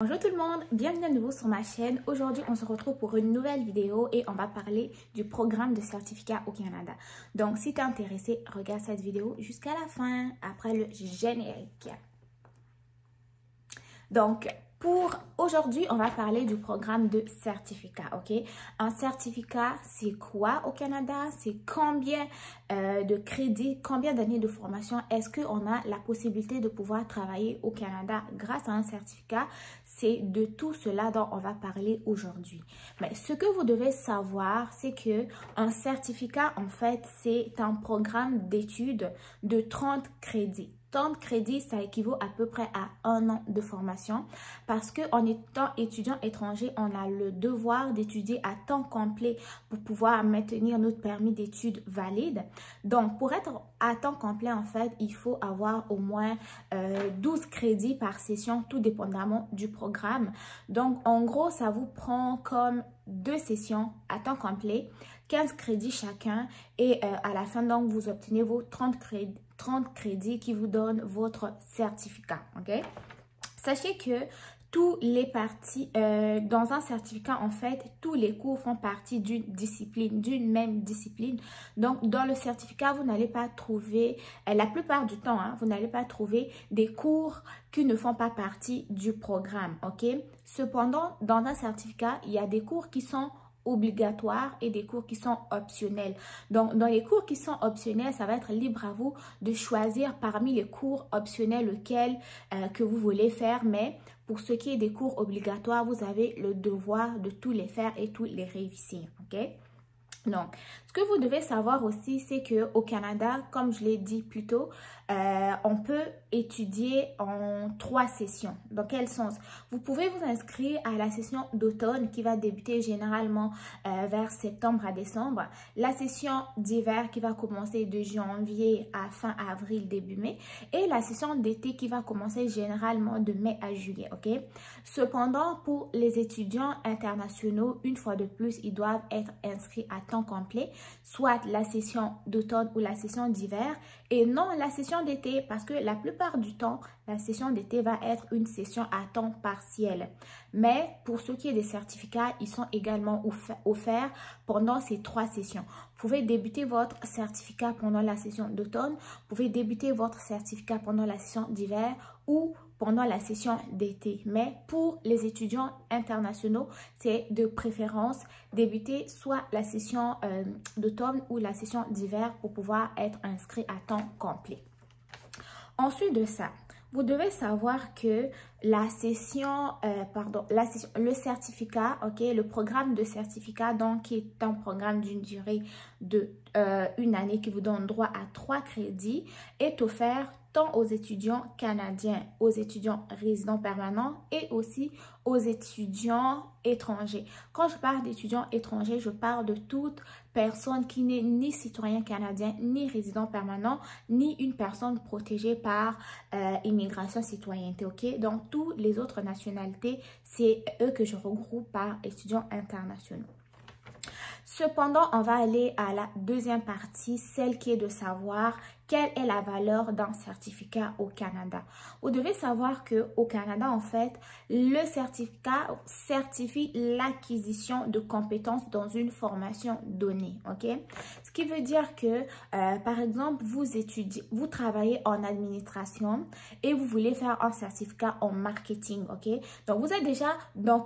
Bonjour tout le monde, bienvenue à nouveau sur ma chaîne. Aujourd'hui, on se retrouve pour une nouvelle vidéo et on va parler du programme de certificat au Canada. Donc, si tu es intéressé, regarde cette vidéo jusqu'à la fin, après le générique. Donc, pour aujourd'hui, on va parler du programme de certificat, ok? Un certificat, c'est quoi au Canada? C'est combien euh, de crédits, combien d'années de formation? Est-ce qu'on a la possibilité de pouvoir travailler au Canada grâce à un certificat? C'est de tout cela dont on va parler aujourd'hui. Mais ce que vous devez savoir, c'est que un certificat, en fait, c'est un programme d'études de 30 crédits. Tant de crédits, ça équivaut à peu près à un an de formation parce qu'en étant étudiant étranger, on a le devoir d'étudier à temps complet pour pouvoir maintenir notre permis d'études valide. Donc, pour être à temps complet, en fait, il faut avoir au moins 12 euh, crédits par session, tout dépendamment du programme. Donc, en gros, ça vous prend comme deux sessions à temps complet, 15 crédits chacun et euh, à la fin, donc, vous obtenez vos 30 crédits 30 crédits qui vous donnent votre certificat. Sachez que tous les parties, euh, dans un certificat, en fait, tous les cours font partie d'une discipline, d'une même discipline. Donc, dans le certificat, vous n'allez pas trouver, euh, la plupart du temps, hein, vous n'allez pas trouver des cours qui ne font pas partie du programme? Cependant, dans un certificat, il y a des cours qui sont obligatoires et des cours qui sont optionnels. Donc, dans les cours qui sont optionnels, ça va être libre à vous de choisir parmi les cours optionnels lequel euh, que vous voulez faire. Mais pour ce qui est des cours obligatoires, vous avez le devoir de tous les faire et tous les réussir. OK? Donc, ce que vous devez savoir aussi, c'est que au Canada, comme je l'ai dit plus tôt, euh, on peut étudier en trois sessions. Dans quel sens Vous pouvez vous inscrire à la session d'automne qui va débuter généralement euh, vers septembre à décembre. La session d'hiver qui va commencer de janvier à fin avril, début mai. Et la session d'été qui va commencer généralement de mai à juillet. Cependant, pour les étudiants internationaux, une fois de plus, ils doivent être inscrits à temps complet, soit la session d'automne ou la session d'hiver et non la session d'été parce que la plupart du temps, la session d'été va être une session à temps partiel. Mais pour ce qui est des certificats, ils sont également offerts pendant ces trois sessions. Vous pouvez débuter votre certificat pendant la session d'automne, vous pouvez débuter votre certificat pendant la session d'hiver ou pendant la session d'été. Mais pour les étudiants internationaux, c'est de préférence débuter soit la session euh, d'automne ou la session d'hiver pour pouvoir être inscrit à temps complet. Ensuite de ça, vous devez savoir que la session, euh, pardon, la session, le certificat, ok, le programme de certificat, donc qui est un programme d'une durée de euh, une année qui vous donne droit à trois crédits, est offert aux étudiants canadiens, aux étudiants résidents permanents et aussi aux étudiants étrangers. Quand je parle d'étudiants étrangers, je parle de toute personne qui n'est ni citoyen canadien, ni résident permanent, ni une personne protégée par euh, immigration citoyenneté, ok? Donc, toutes les autres nationalités, c'est eux que je regroupe par étudiants internationaux. Cependant, on va aller à la deuxième partie, celle qui est de savoir quelle est la valeur d'un certificat au Canada? Vous devez savoir que au Canada, en fait, le certificat certifie l'acquisition de compétences dans une formation donnée, ok? Ce qui veut dire que, euh, par exemple, vous étudiez, vous travaillez en administration et vous voulez faire un certificat en marketing, ok? Donc, vous êtes déjà,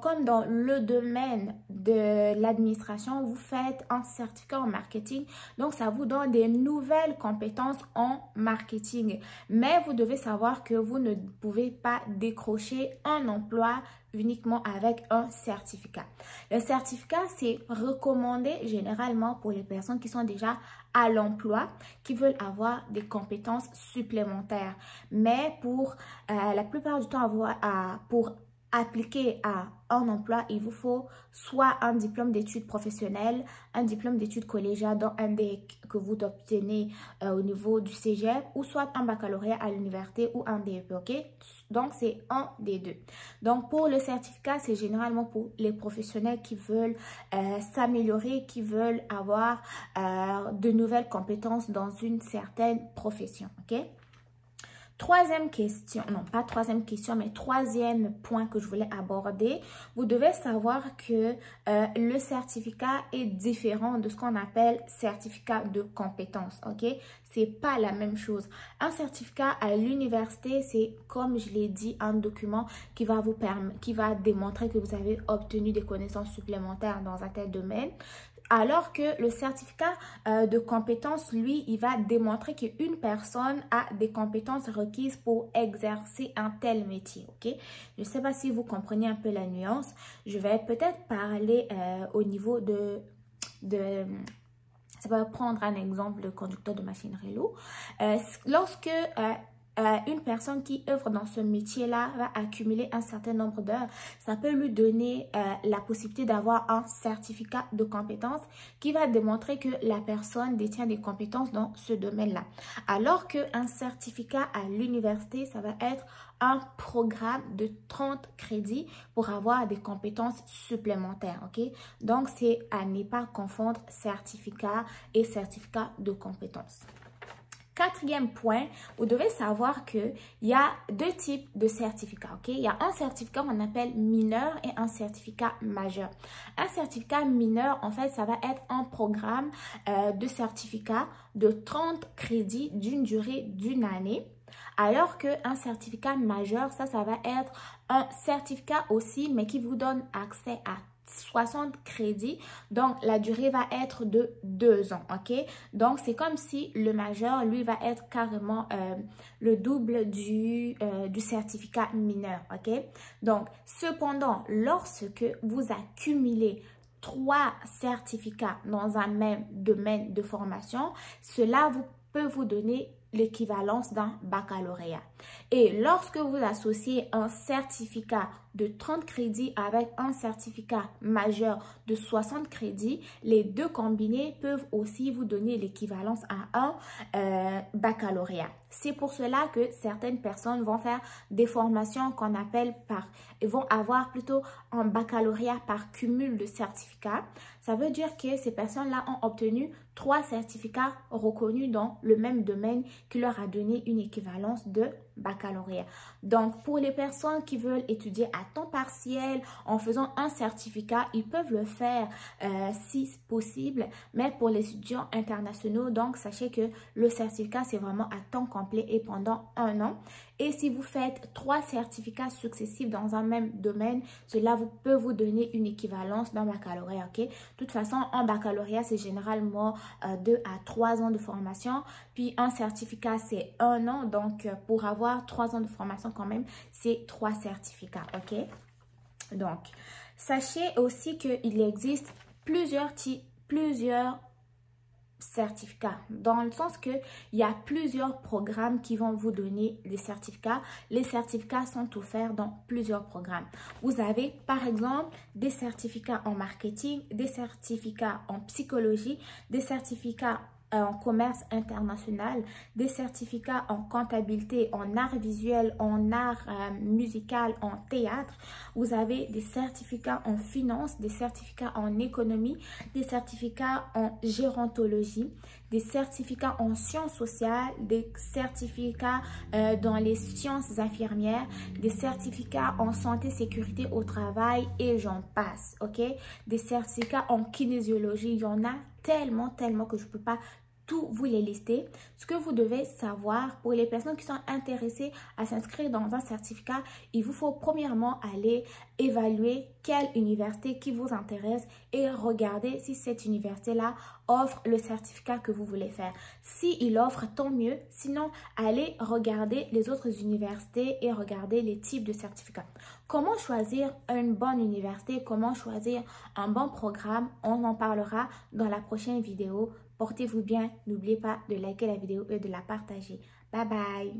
comme dans le domaine de l'administration, vous faites un certificat en marketing. Donc, ça vous donne des nouvelles compétences en marketing. Mais vous devez savoir que vous ne pouvez pas décrocher un emploi uniquement avec un certificat. Le certificat, c'est recommandé généralement pour les personnes qui sont déjà à l'emploi, qui veulent avoir des compétences supplémentaires. Mais pour euh, la plupart du temps, avoir, à, pour appliquer à un emploi, il vous faut soit un diplôme d'études professionnelles, un diplôme d'études collégiales, dans un des que vous obtenez euh, au niveau du cégep, ou soit un baccalauréat à l'université ou un DEP, ok? Donc, c'est un des deux. Donc, pour le certificat, c'est généralement pour les professionnels qui veulent euh, s'améliorer, qui veulent avoir euh, de nouvelles compétences dans une certaine profession, ok? Troisième question, non pas troisième question, mais troisième point que je voulais aborder. Vous devez savoir que euh, le certificat est différent de ce qu'on appelle certificat de compétence, ok? C'est pas la même chose. Un certificat à l'université, c'est comme je l'ai dit, un document qui va vous permettre, qui va démontrer que vous avez obtenu des connaissances supplémentaires dans un tel domaine. Alors que le certificat euh, de compétence, lui, il va démontrer qu'une personne a des compétences requises pour exercer un tel métier, ok? Je ne sais pas si vous comprenez un peu la nuance. Je vais peut-être parler euh, au niveau de... de ça va prendre un exemple de conducteur de machinerie lourde. Euh, lorsque euh, une personne qui œuvre dans ce métier-là va accumuler un certain nombre d'heures, ça peut lui donner euh, la possibilité d'avoir un certificat de compétence qui va démontrer que la personne détient des compétences dans ce domaine-là. Alors qu'un certificat à l'université, ça va être un programme de 30 crédits pour avoir des compétences supplémentaires? Donc, c'est à ne pas confondre certificat et certificat de compétences. Quatrième point, vous devez savoir qu'il y a deux types de certificats. Il y a un certificat qu'on appelle mineur et un certificat majeur. Un certificat mineur, en fait, ça va être un programme euh, de certificat de 30 crédits d'une durée d'une année. Alors qu'un certificat majeur, ça, ça va être un certificat aussi, mais qui vous donne accès à 60 crédits. Donc, la durée va être de deux ans, ok? Donc, c'est comme si le majeur, lui, va être carrément euh, le double du, euh, du certificat mineur, ok? Donc, cependant, lorsque vous accumulez trois certificats dans un même domaine de formation, cela vous, peut vous donner l'équivalence d'un baccalauréat. Et lorsque vous associez un certificat de 30 crédits avec un certificat majeur de 60 crédits, les deux combinés peuvent aussi vous donner l'équivalence à un euh, baccalauréat. C'est pour cela que certaines personnes vont faire des formations qu'on appelle par, vont avoir plutôt un baccalauréat par cumul de certificats. Ça veut dire que ces personnes-là ont obtenu trois certificats reconnus dans le même domaine qui leur a donné une équivalence de baccalauréat. Donc, pour les personnes qui veulent étudier à temps partiel en faisant un certificat, ils peuvent le faire euh, si possible. Mais pour les étudiants internationaux, donc, sachez que le certificat, c'est vraiment à temps complet et pendant un an. Et si vous faites trois certificats successifs dans un même domaine, cela peut vous donner une équivalence d'un baccalauréat, ok? De toute façon, un baccalauréat, c'est généralement euh, deux à trois ans de formation. Puis un certificat, c'est un an. Donc, euh, pour avoir trois ans de formation quand même, c'est trois certificats, ok? Donc, sachez aussi qu'il existe plusieurs types, plusieurs certificats. Dans le sens que il y a plusieurs programmes qui vont vous donner des certificats. Les certificats sont offerts dans plusieurs programmes. Vous avez par exemple des certificats en marketing des certificats en psychologie des certificats en commerce international, des certificats en comptabilité, en art visuel, en art euh, musical, en théâtre. Vous avez des certificats en finance, des certificats en économie, des certificats en gérontologie, des certificats en sciences sociales, des certificats euh, dans les sciences infirmières, des certificats en santé, sécurité au travail et j'en passe, ok? Des certificats en kinésiologie, il y en a tellement, tellement que je ne peux pas vous les lister. Ce que vous devez savoir pour les personnes qui sont intéressées à s'inscrire dans un certificat, il vous faut premièrement aller évaluer quelle université qui vous intéresse et regarder si cette université-là offre le certificat que vous voulez faire. Si il offre, tant mieux. Sinon, allez regarder les autres universités et regarder les types de certificats. Comment choisir une bonne université, comment choisir un bon programme, on en parlera dans la prochaine vidéo. Portez-vous bien. N'oubliez pas de liker la vidéo et de la partager. Bye bye.